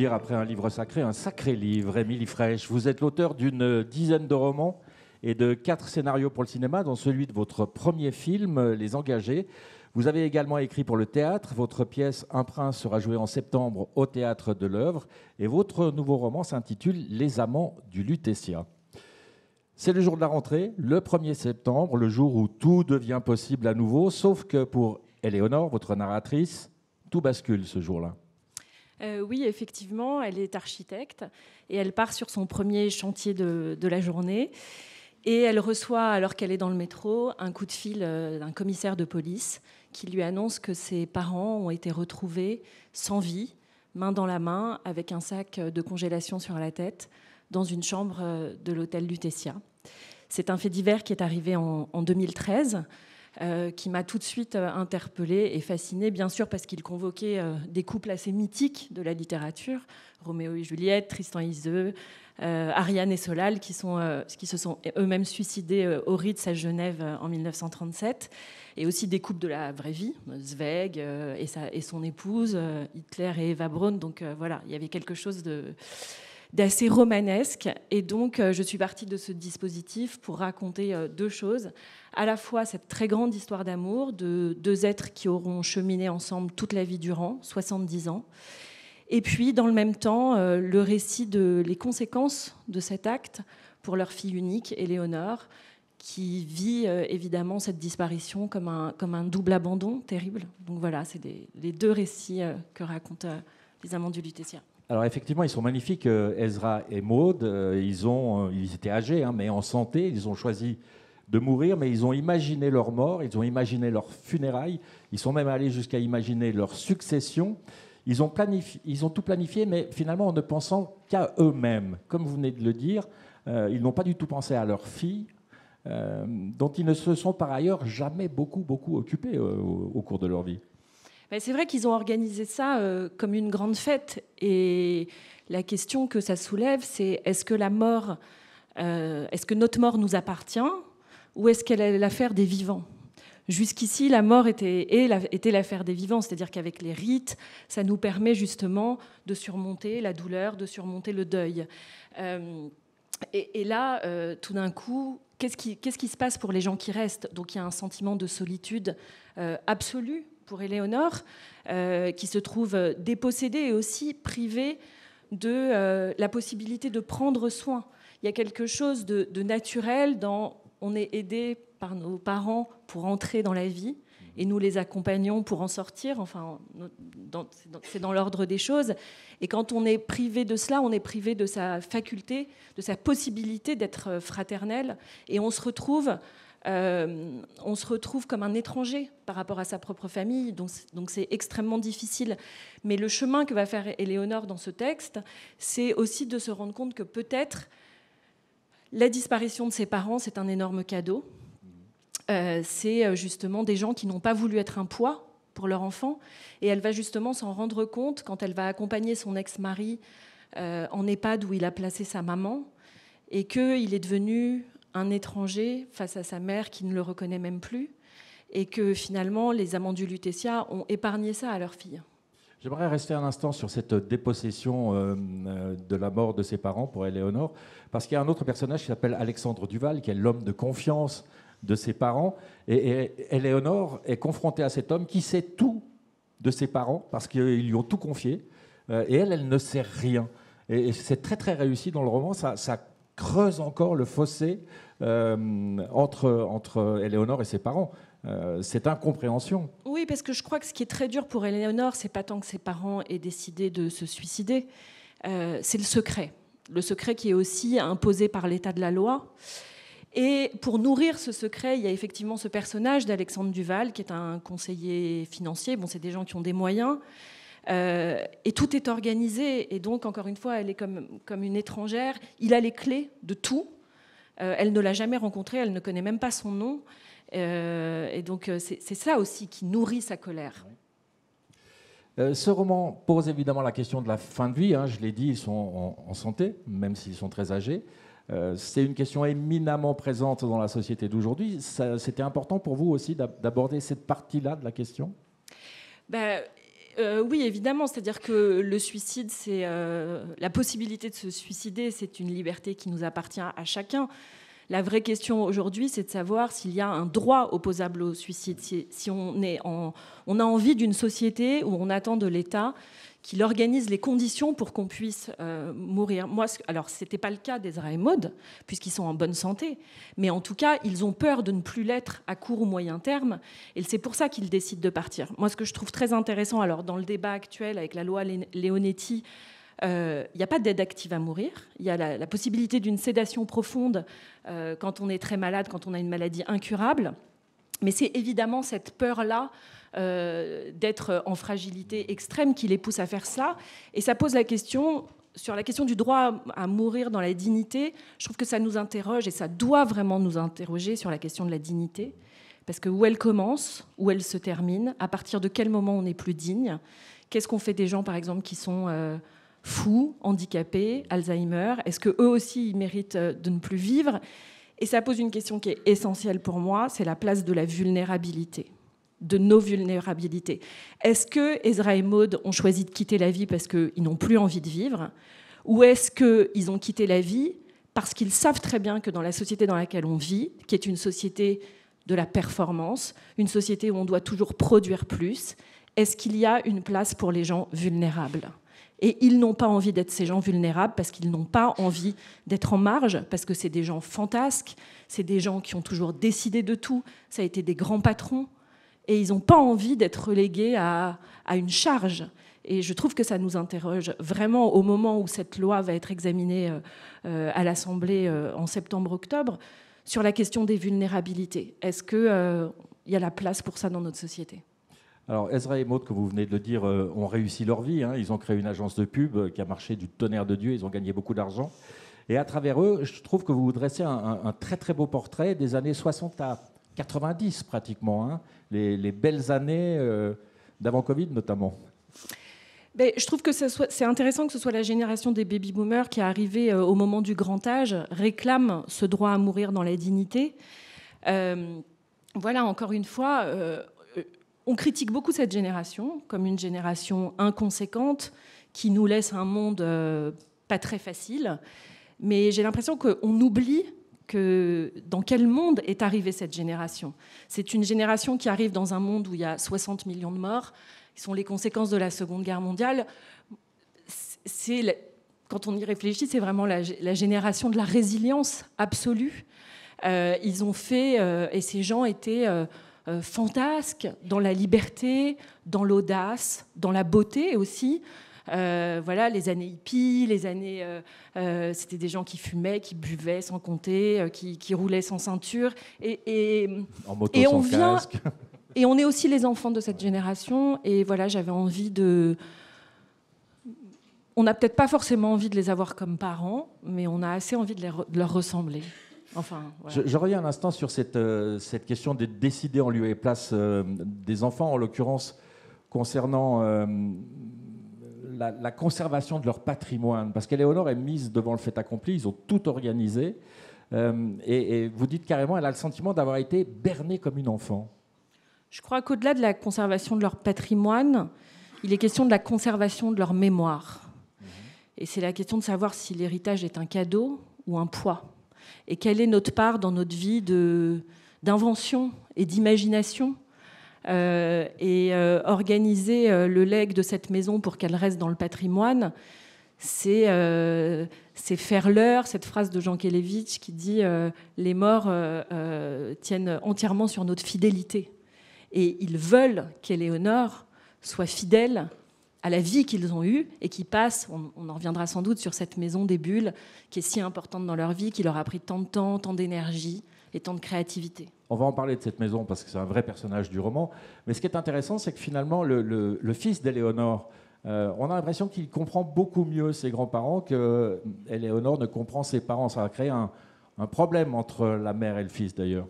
dire après un livre sacré, un sacré livre, Émilie Fraîche. Vous êtes l'auteur d'une dizaine de romans et de quatre scénarios pour le cinéma, dont celui de votre premier film, Les Engagés. Vous avez également écrit pour le théâtre. Votre pièce Un prince sera jouée en septembre au théâtre de l'œuvre. Et votre nouveau roman s'intitule Les amants du Lutétia. C'est le jour de la rentrée, le 1er septembre, le jour où tout devient possible à nouveau, sauf que pour Éléonore, votre narratrice, tout bascule ce jour-là. Euh, oui, effectivement, elle est architecte et elle part sur son premier chantier de, la journée. Et elle reçoit, alors qu'elle est dans le métro, un coup de fil euh, d'un commissaire de police qui lui annonce que ses parents ont été retrouvés sans vie, main dans la main, avec un sac de congélation sur la tête, dans une chambre euh, de l'hôtel Lutetia. C'est un fait divers qui est arrivé en, 2013. Euh, qui m'a tout de suite interpellée et fascinée, bien sûr parce qu'il convoquait des couples assez mythiques de la littérature, Roméo et Juliette, Tristan et Iseux, euh, Ariane et Solal, qui, sont, euh, qui se sont eux-mêmes suicidés euh, au Ritz à Genève en 1937, et aussi des couples de la vraie vie, Zweig et, et, son épouse, Hitler et Eva Braun. Donc voilà, il y avait quelque chose de d'assez romanesque. Et donc, je suis partie de ce dispositif pour raconter deux choses. À la fois cette très grande histoire d'amour de deux êtres qui auront cheminé ensemble toute la vie durant, 70 ans, et puis, dans le même temps, euh, le récit de conséquences de cet acte pour leur fille unique, Éléonore, qui vit euh, évidemment cette disparition comme un, comme un double abandon terrible. Donc voilà, c'est les deux récits euh, que racontent les amants du Lutétia. Alors effectivement, ils sont magnifiques, Ezra et Maud. Ils, ont, ils étaient âgés, hein, mais en santé. Ils ont choisi de mourir, mais ils ont imaginé leur mort, ils ont imaginé leur funérailles. Ils sont même allés jusqu'à imaginer leur succession. Ils ont, ils ont tout planifié, mais finalement en ne pensant qu'à eux-mêmes. Comme vous venez de le dire, euh, ils n'ont pas du tout pensé à leur fille, euh, dont ils ne se sont par ailleurs jamais beaucoup, beaucoup occupés euh, au, cours de leur vie. C'est vrai qu'ils ont organisé ça comme une grande fête. Et la question que ça soulève, c'est est-ce que la mort, est-ce que notre mort nous appartient ou est-ce qu'elle est l'affaire des vivants? Jusqu'ici, la mort était, l'affaire des vivants, c'est-à-dire qu'avec les rites, ça nous permet justement de surmonter la douleur, de surmonter le deuil. Euh, et, là, euh, tout d'un coup, qu'est-ce qui, qu'est-ce qui, se passe pour les gens qui restent? Donc il y a un sentiment de solitude euh, absolue pour Éléonore, qui se trouve dépossédée et aussi privée de la possibilité de prendre soin. Il y a quelque chose de, naturel dans on est aidé par nos parents pour entrer dans la vie et nous les accompagnons pour en sortir. Enfin, c'est dans, l'ordre des choses. Et quand on est privé de cela, on est privé de sa faculté, de sa possibilité d'être fraternel, et on se retrouve. Euh, on se retrouve comme un étranger par rapport à sa propre famille, donc c'est extrêmement difficile. Mais le chemin que va faire Éléonore dans ce texte, c'est aussi de se rendre compte que peut-être la disparition de ses parents, c'est un énorme cadeau, euh, c'est euh, justement des gens qui n'ont pas voulu être un poids pour leur enfant. Et elle va justement s'en rendre compte quand elle va accompagner son ex-mari en EHPAD où il a placé sa maman et qu'il est devenu un étranger face à sa mère qui ne le reconnaît même plus et que finalement les amants du Lutetia ont épargné ça à leur fille. J'aimerais rester un instant sur cette dépossession de la mort de ses parents pour Éléonore, parce qu'il y a un autre personnage qui s'appelle Alexandre Duval, qui est l'homme de confiance de ses parents. Et, Éléonore est confrontée à cet homme qui sait tout de ses parents parce qu'ils lui ont tout confié. Euh, et elle, elle ne sait rien. Et, c'est très très réussi dans le roman. Ça, creuse encore le fossé euh, entre, entre Éléonore et ses parents. Euh, cette incompréhension. Oui, parce que je crois que ce qui est très dur pour Éléonore, c'est pas tant que ses parents aient décidé de se suicider, c'est le secret. Le secret qui est aussi imposé par l'état de la loi. Et pour nourrir ce secret, il y a effectivement ce personnage d'Alexandre Duval, qui est un conseiller financier. Bon, c'est des gens qui ont des moyens. Euh, et tout est organisé. Et donc, encore une fois, elle est comme, comme une étrangère. Il a les clés de tout. Euh, elle ne l'a jamais rencontré, elle ne connaît même pas son nom. Euh, et donc, c'est ça aussi qui nourrit sa colère. ce roman pose évidemment la question de la fin de vie. Hein. je l'ai dit, ils sont en santé, même s'ils sont très âgés. Euh, c'est une question éminemment présente dans la société d'aujourd'hui. C'était important pour vous aussi d'aborder cette partie-là de la question? Ben, oui, évidemment. C'est-à-dire que le suicide, c'est la possibilité de se suicider, c'est une liberté qui nous appartient à chacun. La vraie question aujourd'hui, c'est de savoir s'il y a un droit opposable au suicide, si, on, est on a envie d'une société où on attend de l'État qu'il organise les conditions pour qu'on puisse euh, mourir. Moi, alors, ce n'était pas le cas d'Ezra et Maud, puisqu'ils sont en bonne santé, mais en tout cas, ils ont peur de ne plus l'être à court ou moyen terme, et c'est pour ça qu'ils décident de partir. Moi, ce que je trouve très intéressant, alors dans le débat actuel avec la loi Leonetti, il euh, n'y a pas d'aide active à mourir. Il y a la, possibilité d'une sédation profonde euh, quand on est très malade, quand on a une maladie incurable. Mais c'est évidemment cette peur-là euh, d'être en fragilité extrême qui les pousse à faire ça. Et ça pose la question sur la question du droit à mourir dans la dignité. Je trouve que ça nous interroge et ça doit vraiment nous interroger sur la question de la dignité. Parce que où elle commence, où elle se termine, à partir de quel moment on n'est plus digne, qu'est-ce qu'on fait des gens, par exemple, qui sont fous, handicapés, Alzheimer? Est-ce que eux aussi ils méritent euh, de ne plus vivre? Et ça pose une question qui est essentielle pour moi, c'est la place de la vulnérabilité, de nos vulnérabilités. Est-ce que Ezra et Maud ont choisi de quitter la vie parce qu'ils n'ont plus envie de vivre Ou est-ce qu'ils ont quitté la vie parce qu'ils savent très bien que dans la société dans laquelle on vit, qui est une société de la performance, une société où on doit toujours produire plus, est-ce qu'il y a une place pour les gens vulnérables? Et ils n'ont pas envie d'être ces gens vulnérables parce qu'ils n'ont pas envie d'être en marge, parce que c'est des gens fantasques, c'est des gens qui ont toujours décidé de tout, ça a été des grands patrons, et ils n'ont pas envie d'être relégués à, une charge. Et je trouve que ça nous interroge vraiment au moment où cette loi va être examinée euh, euh, à l'Assemblée euh, en septembre-octobre sur la question des vulnérabilités. Est-ce qu'il y a la place pour ça dans notre société? Alors, Ezra et Maud, que vous venez de le dire, ont réussi leur vie. Hein. Ils ont créé une agence de pub qui a marché du tonnerre de Dieu. Ils ont gagné beaucoup d'argent. Et à travers eux, je trouve que vous vous dressez un, très très beau portrait des années 60 à 90 pratiquement. Hein. Les, belles années euh, d'avant Covid notamment. Ben, je trouve que c'est intéressant que ce soit la génération des baby-boomers qui est arrivée au moment du grand âge, réclame ce droit à mourir dans la dignité. voilà, encore une fois, on critique beaucoup cette génération comme une génération inconséquente qui nous laisse un monde euh, pas très facile. Mais j'ai l'impression qu'on oublie que dans quel monde est arrivée cette génération? C'est une génération qui arrive dans un monde où il y a 60 millions de morts, qui sont les conséquences de la Seconde Guerre mondiale. Quand on y réfléchit, c'est vraiment la, génération de la résilience absolue. Euh, ils ont fait, euh, et ces gens étaient euh, fantasque, dans la liberté, dans l'audace, dans la beauté aussi. Euh, voilà, les années hippies, les années, euh, c'était des gens qui fumaient, qui buvaient sans compter, qui, roulaient sans ceinture, et, et, et on vient, et on est aussi les enfants de cette génération, et voilà, j'avais envie de, on n'a peut-être pas forcément envie de les avoir comme parents, mais on a assez envie de leur ressembler. Enfin, je, reviens un instant sur cette, euh, cette question de décider en lieu et place euh, des enfants, en l'occurrence concernant euh, la, conservation de leur patrimoine. Parce qu'Éléonore est mise devant le fait accompli, ils ont tout organisé. Et, et, vous dites carrément, elle a le sentiment d'avoir été bernée comme une enfant. Je crois qu'au-delà de la conservation de leur patrimoine, il est question de la conservation de leur mémoire. Et c'est la question de savoir si l'héritage est un cadeau ou un poids et quelle est notre part dans notre vie d'invention et d'imagination. Euh, et euh, organiser euh, le legs de cette maison pour qu'elle reste dans le patrimoine, c'est faire l'heure, cette phrase de Jean Kelevitch qui dit Les morts tiennent entièrement sur notre fidélité. Et ils veulent qu'Éléonore soit fidèle à la vie qu'ils ont eue et qui passent, on, en reviendra sans doute sur cette maison des bulles qui est si importante dans leur vie, qui leur a pris tant de temps, tant d'énergie et tant de créativité. On va en parler de cette maison parce que c'est un vrai personnage du roman. Mais ce qui est intéressant, c'est que finalement, le, fils d'Éléonore, euh, on a l'impression qu'il comprend beaucoup mieux ses grands-parents que Éléonore ne comprend ses parents. Ça a créé un problème entre la mère et le fils d'ailleurs.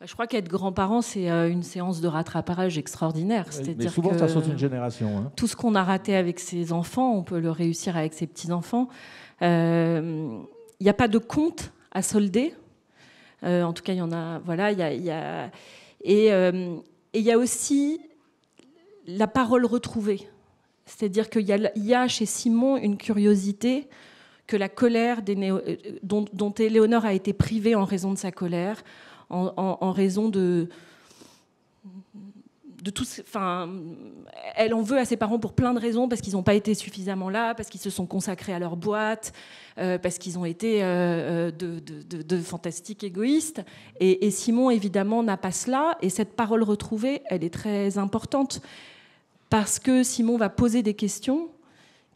Bah, je crois qu'être grand-parent, c'est euh, une séance de rattrapage extraordinaire. Mais souvent, ça saute une génération. Hein. Tout ce qu'on a raté avec ses enfants, on peut le réussir avec ses petits-enfants. Il euh, n'y a pas de compte à solder. Euh, en tout cas, il y en a. Voilà, il y a, et il y a aussi la parole retrouvée. C'est-à-dire qu'il y, a chez Simon une curiosité que la colère euh, dont, dont Éléonore a été privée en raison de sa colère, en, raison de, de elle en veut à ses parents pour plein de raisons, parce qu'ils n'ont pas été suffisamment là, parce qu'ils se sont consacrés à leur boîte, euh, parce qu'ils ont été euh, de, fantastiques égoïstes. Et, et Simon, évidemment, n'a pas cela. Et cette parole retrouvée, elle est très importante, parce que Simon va poser des questions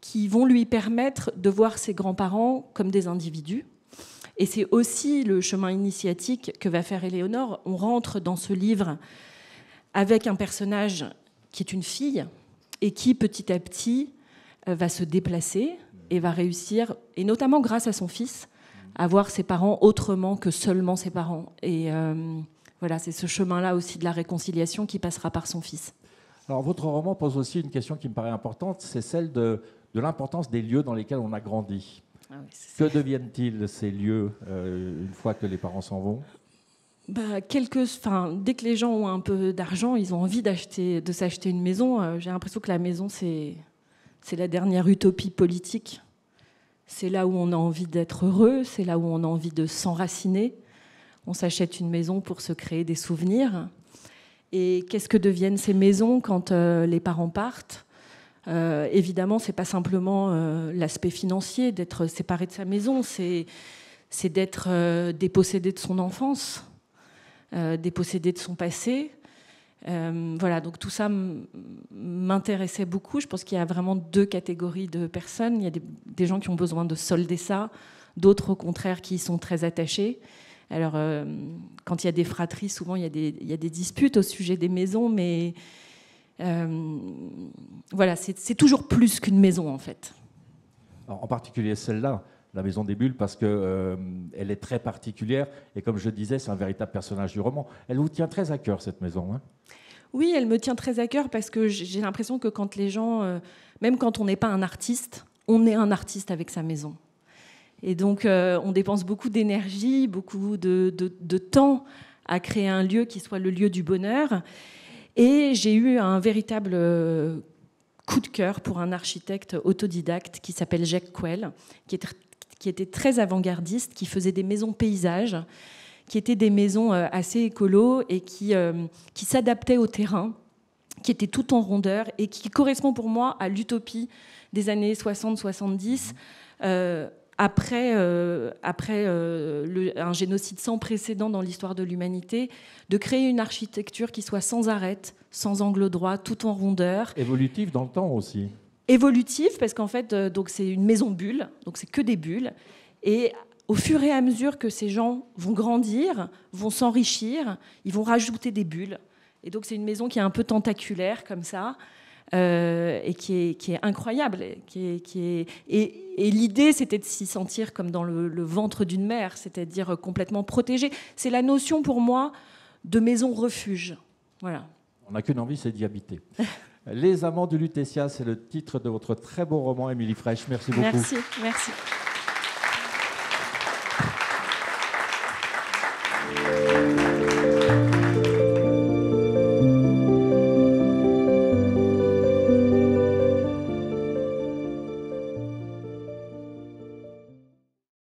qui vont lui permettre de voir ses grands-parents comme des individus. Et c'est aussi le chemin initiatique que va faire Éléonore. On rentre dans ce livre avec un personnage qui est une fille et qui petit à petit euh, va se déplacer et va réussir, et notamment grâce à son fils, à voir ses parents autrement que seulement ses parents. Et euh, voilà, c'est ce chemin-là aussi de la réconciliation qui passera par son fils. Alors votre roman pose aussi une question qui me paraît importante, c'est celle de de l'importance des lieux dans lesquels on a grandi. Ah que deviennent-ils ces lieux euh, une fois que les parents s'en vont? Bah, dès que les gens ont un peu d'argent, ils ont envie de s'acheter une maison. Euh, j'ai l'impression que la maison, c'est, la dernière utopie politique. C'est là où on a envie d'être heureux, c'est là où on a envie de s'enraciner. On s'achète une maison pour se créer des souvenirs. Et qu'est-ce que deviennent ces maisons quand euh, les parents partent? Euh, évidemment, c'est pas simplement euh, l'aspect financier d'être séparé de sa maison, c'est d'être dépossédé de son enfance, dépossédé de son passé. voilà, donc tout ça m'intéressait beaucoup. Je pense qu'il y a vraiment deux catégories de personnes. Il y a des, gens qui ont besoin de solder ça, d'autres au contraire qui y sont très attachés. Alors, quand il y a des fratries, souvent il y a des, disputes au sujet des maisons, mais euh, voilà, c'est toujours plus qu'une maison en fait. en particulier celle-là, la maison des bulles, parce qu'elle euh, est très particulière et comme je disais, c'est un véritable personnage du roman. Elle vous tient très à cœur cette maison. Hein? Oui, elle me tient très à cœur parce que j'ai l'impression que quand les gens, euh, même quand on n'est pas un artiste, on est un artiste avec sa maison. Et donc, on dépense beaucoup d'énergie, beaucoup de, temps à créer un lieu qui soit le lieu du bonheur. Et j'ai eu un véritable euh, coup de cœur pour un architecte autodidacte qui s'appelle Jacques Quell, qui, était très avant-gardiste, qui faisait des maisons paysages, qui étaient des maisons euh, assez écolo et qui, euh, qui s'adaptaient au terrain, qui étaient tout en rondeur et qui correspond pour moi à l'utopie des années 60-70 après, euh, après euh, un génocide sans précédent dans l'histoire de l'humanité, de créer une architecture qui soit sans arrêt, sans angle droit, tout en rondeur. Évolutive dans le temps aussi. Évolutive parce qu'en fait, euh, donc c'est une maison bulle, donc c'est que des bulles. Et au fur et à mesure que ces gens vont grandir, vont s'enrichir, ils vont rajouter des bulles. Et donc c'est une maison qui est un peu tentaculaire comme ça. Euh, et qui est, qui est, incroyable. Qui est, qui est... Et, l'idée, c'était de s'y sentir comme dans le, ventre d'une mère, c'est-à-dire complètement protégé. C'est la notion pour moi de maison refuge. Voilà. On n'a qu'une envie, c'est d'y habiter. Les Amants de Lutetia, c'est le titre de votre très beau roman, Émilie Fraîche. Merci beaucoup. Merci, merci.